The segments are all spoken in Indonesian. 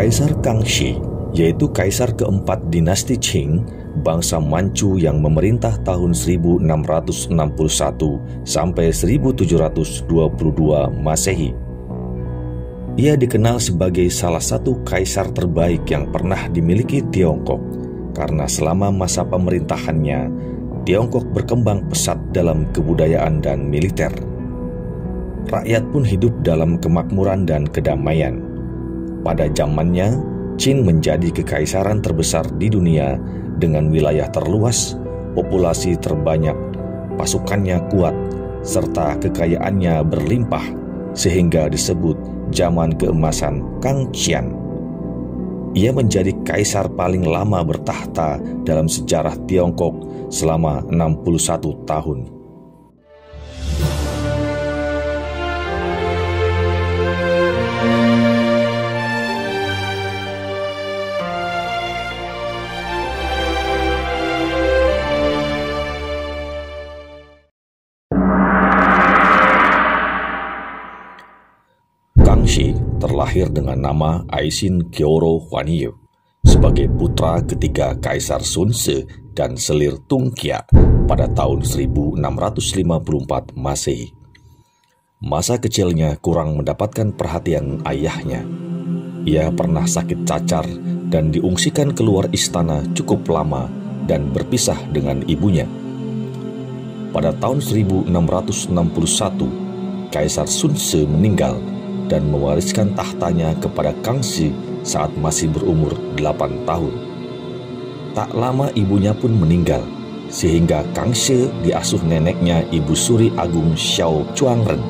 Kaisar Kangxi, yaitu kaisar keempat dinasti Qing, bangsa Manchu yang memerintah tahun 1661 sampai 1722 Masehi. Ia dikenal sebagai salah satu kaisar terbaik yang pernah dimiliki Tiongkok karena selama masa pemerintahannya, Tiongkok berkembang pesat dalam kebudayaan dan militer. Rakyat pun hidup dalam kemakmuran dan kedamaian. Pada zamannya, Qin menjadi kekaisaran terbesar di dunia dengan wilayah terluas, populasi terbanyak, pasukannya kuat, serta kekayaannya berlimpah sehingga disebut zaman keemasan Kang Qian. Ia menjadi kaisar paling lama bertahta dalam sejarah Tiongkok selama 61 tahun. Kangxi terlahir dengan nama Aisin Kyoro Huanyu sebagai putra ketiga Kaisar Sun Tzu dan Selir Tungkia pada tahun 1654 Masehi. Masa kecilnya kurang mendapatkan perhatian ayahnya. Ia pernah sakit cacar dan diungsikan keluar istana cukup lama dan berpisah dengan ibunya. Pada tahun 1661, Kaisar Sun Tzu meninggal dan mewariskan tahtanya kepada Kangxi saat masih berumur 8 tahun. Tak lama ibunya pun meninggal, sehingga Kangxi diasuh neneknya Ibu Suri Agung Xiao Chuangren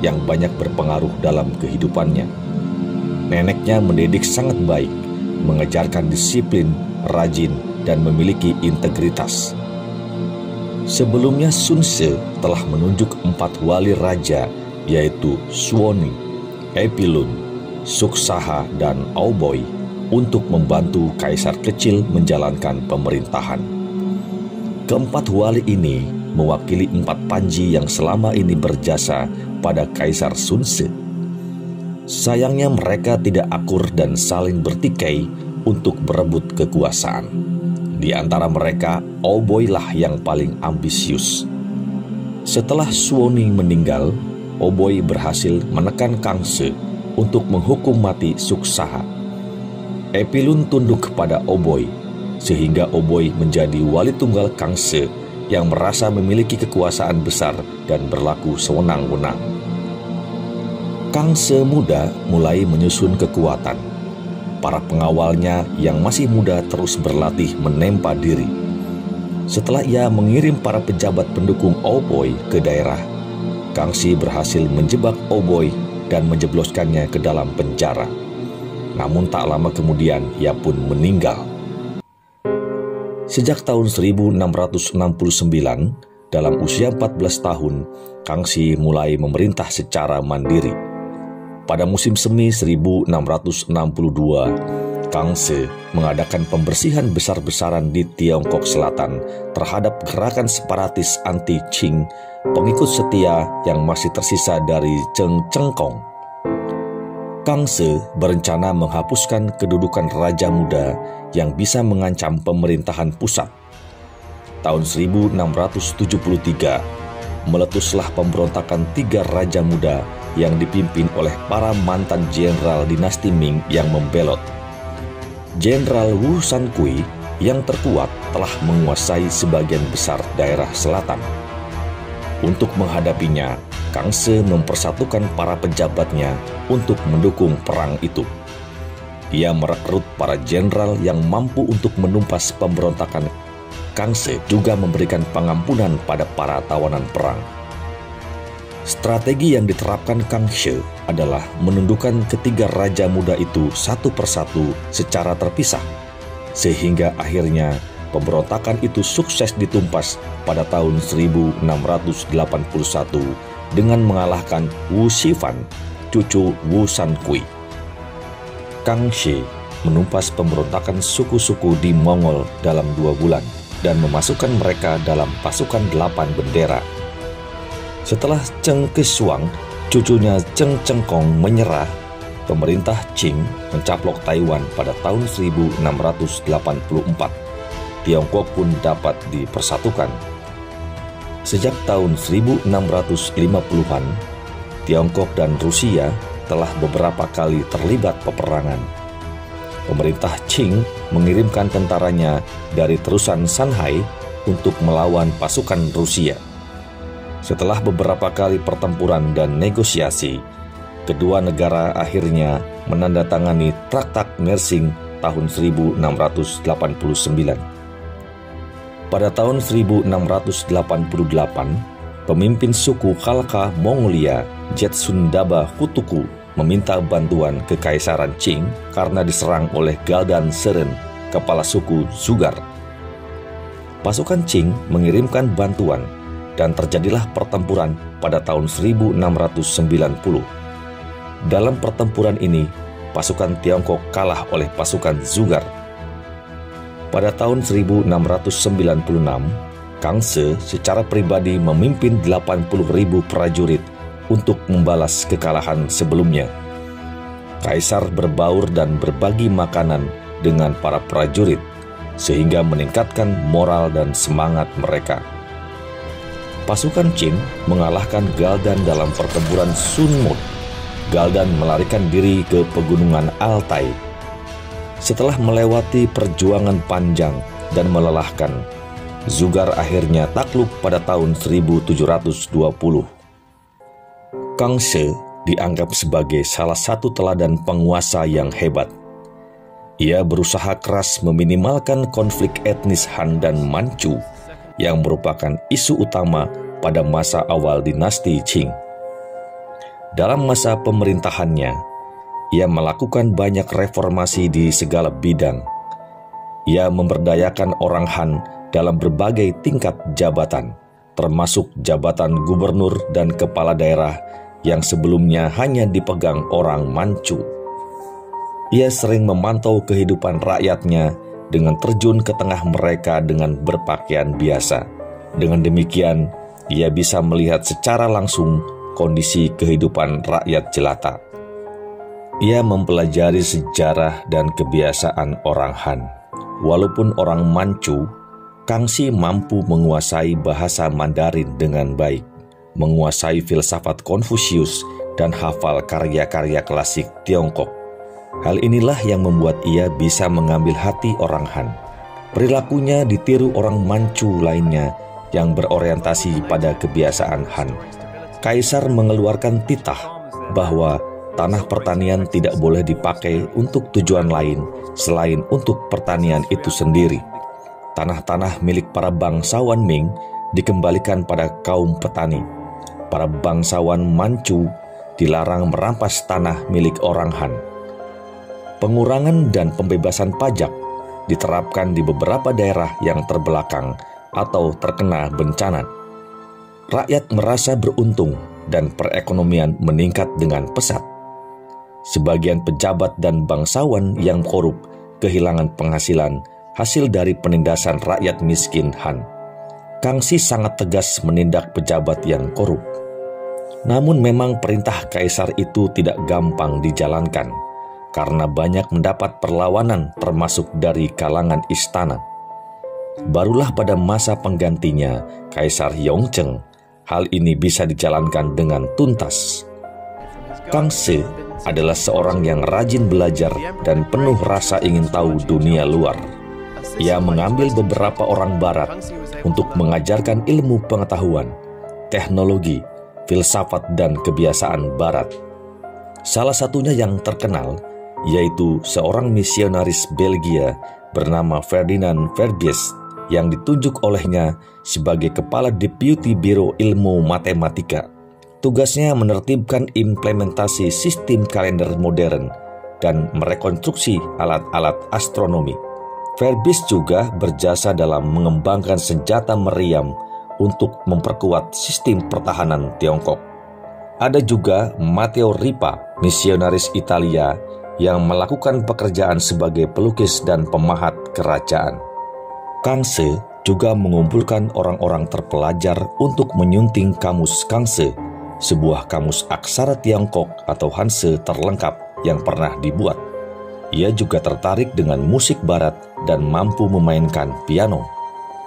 yang banyak berpengaruh dalam kehidupannya. Neneknya mendidik sangat baik, mengejarkan disiplin, rajin, dan memiliki integritas. Sebelumnya Sun Tzu telah menunjuk empat wali raja yaitu Suoni, Epilun, Suksaha, dan Aoboy untuk membantu kaisar kecil menjalankan pemerintahan. Keempat wali ini mewakili empat panji yang selama ini berjasa pada Kaisar Sun Tzu. Sayangnya mereka tidak akur dan saling bertikai untuk berebut kekuasaan. Di antara mereka, Oboy lah yang paling ambisius. Setelah Suoni meninggal, Oboy berhasil menekan Kangse untuk menghukum mati Suksaha. Epilun tunduk kepada Oboy, sehingga Oboy menjadi wali tunggal Kangse yang merasa memiliki kekuasaan besar dan berlaku sewenang-wenang. Kangse muda mulai menyusun kekuatan. Para pengawalnya yang masih muda terus berlatih menempa diri. Setelah ia mengirim para pejabat pendukung Oboy ke daerah, Kangsi berhasil menjebak Oboy dan menjebloskannya ke dalam penjara. Namun tak lama kemudian ia pun meninggal. Sejak tahun 1669, dalam usia 14 tahun, Kangxi mulai memerintah secara mandiri. Pada musim semi 1662, Kangxi mengadakan pembersihan besar-besaran di Tiongkok Selatan terhadap gerakan separatis anti-Qing pengikut setia yang masih tersisa dari Cheng Chengkong. Kangse berencana menghapuskan kedudukan Raja Muda yang bisa mengancam pemerintahan pusat. Tahun 1673, meletuslah pemberontakan tiga Raja Muda yang dipimpin oleh para mantan jenderal dinasti Ming yang membelot. Jenderal Wu Sankui yang terkuat telah menguasai sebagian besar daerah selatan. Untuk menghadapinya, Kangse mempersatukan para pejabatnya untuk mendukung perang itu. Ia merekrut para jenderal yang mampu untuk menumpas pemberontakan. Kangse juga memberikan pengampunan pada para tawanan perang. Strategi yang diterapkan Kang She adalah menundukkan ketiga raja muda itu satu persatu secara terpisah, sehingga akhirnya pemberontakan itu sukses ditumpas pada tahun 1681 dengan mengalahkan Wu Shifan, cucu Wu Sankui. Kang She menumpas pemberontakan suku-suku di Mongol dalam dua bulan dan memasukkan mereka dalam pasukan delapan bendera setelah Cheng Keshuang, cucunya Cheng Chengkong menyerah, pemerintah Qing mencaplok Taiwan pada tahun 1684. Tiongkok pun dapat dipersatukan. Sejak tahun 1650-an, Tiongkok dan Rusia telah beberapa kali terlibat peperangan. Pemerintah Qing mengirimkan tentaranya dari terusan Shanghai untuk melawan pasukan Rusia. Setelah beberapa kali pertempuran dan negosiasi, kedua negara akhirnya menandatangani Traktat Mersing tahun 1689. Pada tahun 1688, pemimpin suku Khalkha Mongolia Jetsundaba Hutuku meminta bantuan kekaisaran Qing karena diserang oleh Galdan Seren, kepala suku Zugar. Pasukan Qing mengirimkan bantuan dan terjadilah pertempuran pada tahun 1690. Dalam pertempuran ini, pasukan Tiongkok kalah oleh pasukan Zugar. Pada tahun 1696, Kang Se secara pribadi memimpin 80.000 prajurit untuk membalas kekalahan sebelumnya. Kaisar berbaur dan berbagi makanan dengan para prajurit, sehingga meningkatkan moral dan semangat mereka. Pasukan Qin mengalahkan Galdan dalam pertempuran Sunmut. Galdan melarikan diri ke pegunungan Altai. Setelah melewati perjuangan panjang dan melelahkan, Zugar akhirnya takluk pada tahun 1720. Kang She dianggap sebagai salah satu teladan penguasa yang hebat. Ia berusaha keras meminimalkan konflik etnis Han dan Manchu yang merupakan isu utama pada masa awal dinasti Qing. Dalam masa pemerintahannya, ia melakukan banyak reformasi di segala bidang. Ia memberdayakan orang Han dalam berbagai tingkat jabatan, termasuk jabatan gubernur dan kepala daerah yang sebelumnya hanya dipegang orang Manchu. Ia sering memantau kehidupan rakyatnya dengan terjun ke tengah mereka dengan berpakaian biasa. Dengan demikian, ia bisa melihat secara langsung kondisi kehidupan rakyat jelata. Ia mempelajari sejarah dan kebiasaan orang Han. Walaupun orang Manchu, Kangxi mampu menguasai bahasa Mandarin dengan baik, menguasai filsafat Konfusius, dan hafal karya-karya klasik Tiongkok Hal inilah yang membuat ia bisa mengambil hati orang Han. Perilakunya ditiru orang Manchu lainnya yang berorientasi pada kebiasaan Han. Kaisar mengeluarkan titah bahwa tanah pertanian tidak boleh dipakai untuk tujuan lain selain untuk pertanian itu sendiri. Tanah-tanah milik para bangsawan Ming dikembalikan pada kaum petani. Para bangsawan Manchu dilarang merampas tanah milik orang Han pengurangan dan pembebasan pajak diterapkan di beberapa daerah yang terbelakang atau terkena bencana. Rakyat merasa beruntung dan perekonomian meningkat dengan pesat. Sebagian pejabat dan bangsawan yang korup kehilangan penghasilan hasil dari penindasan rakyat miskin Han. Kangsi sangat tegas menindak pejabat yang korup. Namun memang perintah kaisar itu tidak gampang dijalankan karena banyak mendapat perlawanan termasuk dari kalangan istana. Barulah pada masa penggantinya, Kaisar Yongzheng, hal ini bisa dijalankan dengan tuntas. Kang Se adalah seorang yang rajin belajar dan penuh rasa ingin tahu dunia luar. Ia mengambil beberapa orang barat untuk mengajarkan ilmu pengetahuan, teknologi, filsafat, dan kebiasaan barat. Salah satunya yang terkenal yaitu seorang misionaris Belgia bernama Ferdinand Verbies yang ditunjuk olehnya sebagai Kepala Deputi Biro Ilmu Matematika. Tugasnya menertibkan implementasi sistem kalender modern dan merekonstruksi alat-alat astronomi. Verbies juga berjasa dalam mengembangkan senjata meriam untuk memperkuat sistem pertahanan Tiongkok. Ada juga Matteo Ripa, misionaris Italia yang melakukan pekerjaan sebagai pelukis dan pemahat kerajaan. Kangse juga mengumpulkan orang-orang terpelajar untuk menyunting kamus Kangse, sebuah kamus aksara Tiongkok atau Hanse terlengkap yang pernah dibuat. Ia juga tertarik dengan musik barat dan mampu memainkan piano.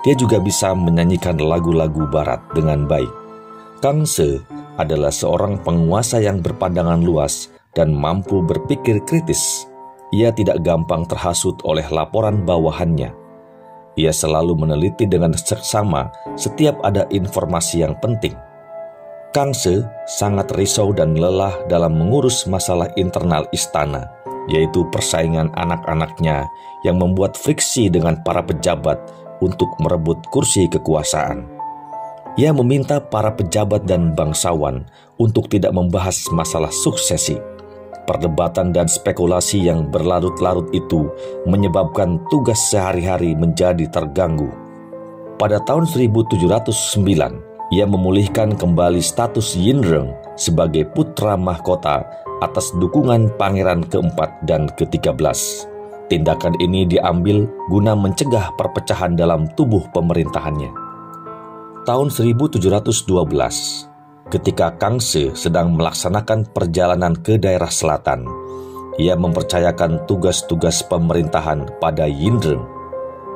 Dia juga bisa menyanyikan lagu-lagu barat dengan baik. Kang Se adalah seorang penguasa yang berpandangan luas dan mampu berpikir kritis. Ia tidak gampang terhasut oleh laporan bawahannya. Ia selalu meneliti dengan seksama setiap ada informasi yang penting. Kang Se sangat risau dan lelah dalam mengurus masalah internal istana yaitu persaingan anak-anaknya yang membuat friksi dengan para pejabat untuk merebut kursi kekuasaan. Ia meminta para pejabat dan bangsawan untuk tidak membahas masalah suksesi. Perdebatan dan spekulasi yang berlarut-larut itu menyebabkan tugas sehari-hari menjadi terganggu. Pada tahun 1709, ia memulihkan kembali status Yinreng sebagai putra mahkota atas dukungan pangeran keempat dan ke-13. Tindakan ini diambil guna mencegah perpecahan dalam tubuh pemerintahannya. Tahun 1712, ketika Kangse sedang melaksanakan perjalanan ke daerah selatan, ia mempercayakan tugas-tugas pemerintahan pada Yindreng.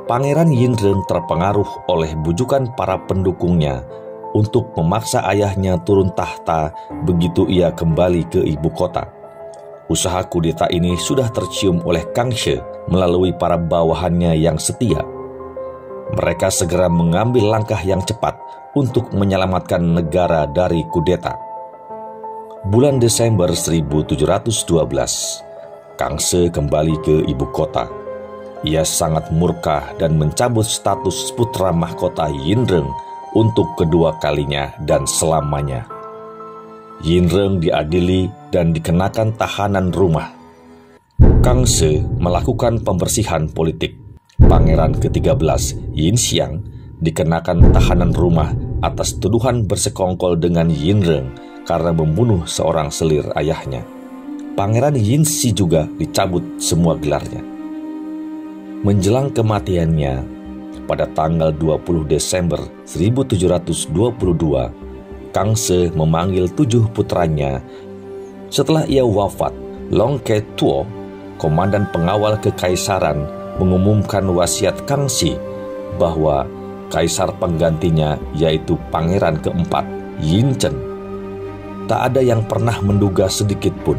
Pangeran Yindreng terpengaruh oleh bujukan para pendukungnya untuk memaksa ayahnya turun tahta begitu ia kembali ke ibu kota. Usaha kudeta ini sudah tercium oleh Kang She melalui para bawahannya yang setia. Mereka segera mengambil langkah yang cepat untuk menyelamatkan negara dari kudeta. Bulan Desember 1712, Kang She kembali ke ibu kota. Ia sangat murka dan mencabut status putra mahkota Yinreng untuk kedua kalinya dan selamanya. Yinreng diadili dan dikenakan tahanan rumah. Kang Se melakukan pembersihan politik. Pangeran ke-13 Yin Xiang dikenakan tahanan rumah atas tuduhan bersekongkol dengan Yinreng karena membunuh seorang selir ayahnya. Pangeran Yin Xi juga dicabut semua gelarnya. Menjelang kematiannya, pada tanggal 20 Desember 1722, Kang Se memanggil tujuh putranya. Setelah ia wafat, Long Ke Tuo, komandan pengawal kekaisaran, mengumumkan wasiat Kang Si bahwa kaisar penggantinya yaitu pangeran keempat, Yin Chen. Tak ada yang pernah menduga sedikit pun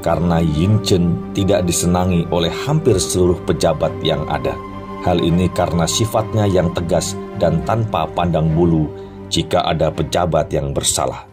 karena Yin Chen tidak disenangi oleh hampir seluruh pejabat yang ada. Hal ini karena sifatnya yang tegas dan tanpa pandang bulu jika ada pejabat yang bersalah.